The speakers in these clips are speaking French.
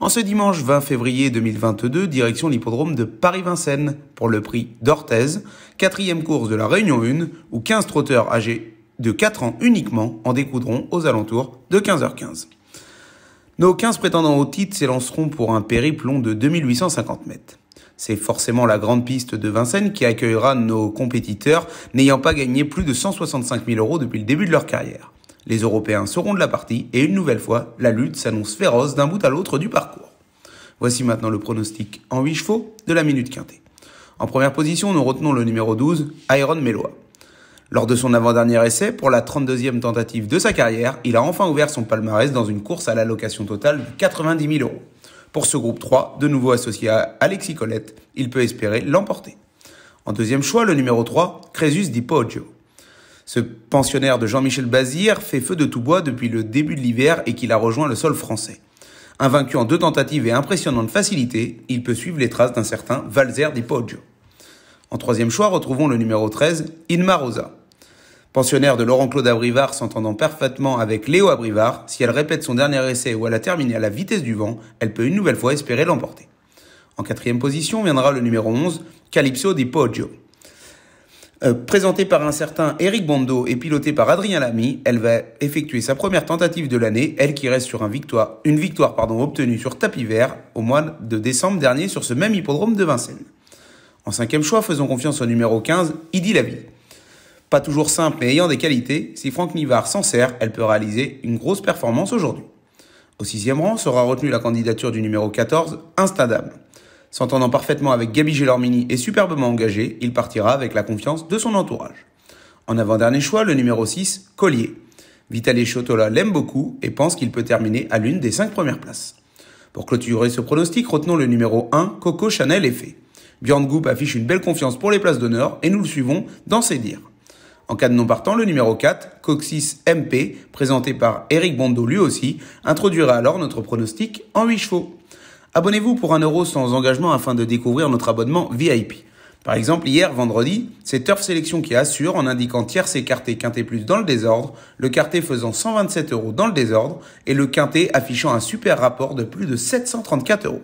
En ce dimanche 20 février 2022, direction l'hippodrome de Paris-Vincennes pour le prix d'Orthez, quatrième course de la Réunion 1, où 15 trotteurs âgés de 4 ans uniquement en découdront aux alentours de 15h15. Nos 15 prétendants au titre s'élanceront pour un périple long de 2850 mètres. C'est forcément la grande piste de Vincennes qui accueillera nos compétiteurs n'ayant pas gagné plus de 165 000 euros depuis le début de leur carrière. Les Européens seront de la partie et une nouvelle fois, la lutte s'annonce féroce d'un bout à l'autre du parcours. Voici maintenant le pronostic en 8 chevaux de la minute quintée. En première position, nous retenons le numéro 12, Iron Meloa. Lors de son avant-dernier essai, pour la 32e tentative de sa carrière, il a enfin ouvert son palmarès dans une course à l'allocation totale de 90 000 euros. Pour ce groupe 3, de nouveau associé à Alexis Colette, il peut espérer l'emporter. En deuxième choix, le numéro 3, Crésus Di Poggio. Ce pensionnaire de Jean-Michel Bazir fait feu de tout bois depuis le début de l'hiver et qu'il a rejoint le sol français. Invaincu en deux tentatives et impressionnante facilité, il peut suivre les traces d'un certain Valzer di Poggio. En troisième choix, retrouvons le numéro 13, Inma Rosa. Pensionnaire de Laurent-Claude Abrivard s'entendant parfaitement avec Léo Abrivard, si elle répète son dernier essai ou elle a terminé à la vitesse du vent, elle peut une nouvelle fois espérer l'emporter. En quatrième position viendra le numéro 11, Calypso di Poggio. Euh, présentée par un certain Eric Bondo et pilotée par Adrien Lamy, elle va effectuer sa première tentative de l'année, elle qui reste sur une victoire obtenue sur tapis vert au mois de décembre dernier sur ce même hippodrome de Vincennes. En cinquième choix, faisons confiance au numéro 15, Idi Lavie. Pas toujours simple mais ayant des qualités, si Franck Nivard s'en sert, elle peut réaliser une grosse performance aujourd'hui. Au sixième rang sera retenue la candidature du numéro 14, Instadam. S'entendant parfaitement avec Gabi Gelormini et superbement engagé, il partira avec la confiance de son entourage. En avant-dernier choix, le numéro 6, Collier. Vitaly Chotola l'aime beaucoup et pense qu'il peut terminer à l'une des cinq premières places. Pour clôturer ce pronostic, retenons le numéro 1, Coco Chanel Effet. Björn Goop affiche une belle confiance pour les places d'honneur et nous le suivons dans ses dires. En cas de non partant, le numéro 4, Coxis MP, présenté par Eric Bondo lui aussi, introduira alors notre pronostic en 8 chevaux. Abonnez-vous pour un euro sans engagement afin de découvrir notre abonnement VIP. Par exemple, hier, vendredi, c'est Turf Sélection qui assure en indiquant tierce écarté quintet plus dans le désordre, le quartet faisant 127 euros dans le désordre et le quintet affichant un super rapport de plus de 734 euros.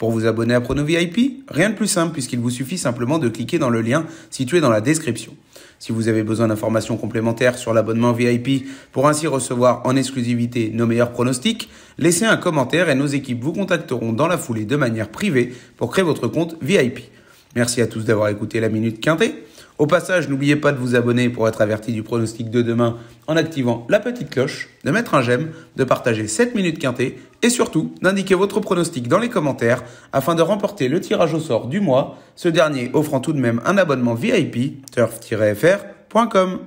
Pour vous abonner à Prono VIP, rien de plus simple puisqu'il vous suffit simplement de cliquer dans le lien situé dans la description. Si vous avez besoin d'informations complémentaires sur l'abonnement VIP pour ainsi recevoir en exclusivité nos meilleurs pronostics, laissez un commentaire et nos équipes vous contacteront dans la foulée de manière privée pour créer votre compte VIP. Merci à tous d'avoir écouté la Minute Quintée. Au passage, n'oubliez pas de vous abonner pour être averti du pronostic de demain en activant la petite cloche, de mettre un j'aime, de partager 7 minutes quintées et surtout d'indiquer votre pronostic dans les commentaires afin de remporter le tirage au sort du mois, ce dernier offrant tout de même un abonnement VIP turf-fr.com.